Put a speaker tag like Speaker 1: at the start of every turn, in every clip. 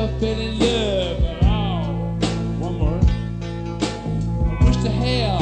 Speaker 1: never been in love at all. One more. I wish to hell.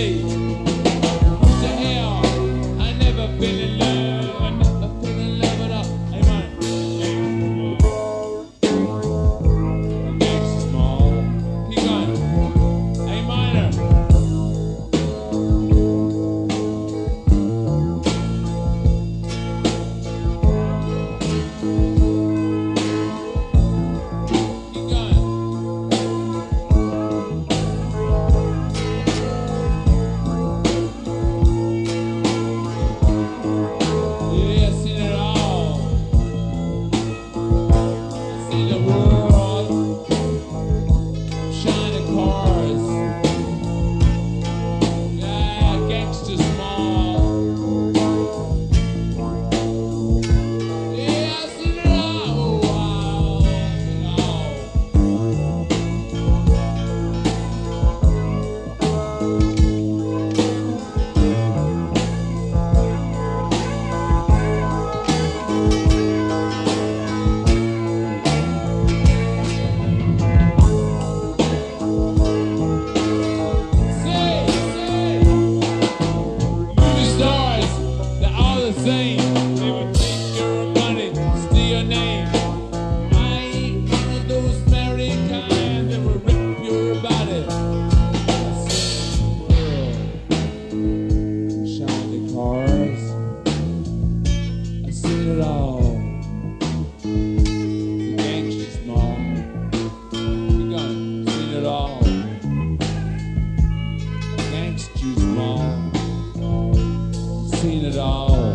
Speaker 1: Ei! it all. Gangster's Moll, you seen it all. Gangster's Moll, seen it all.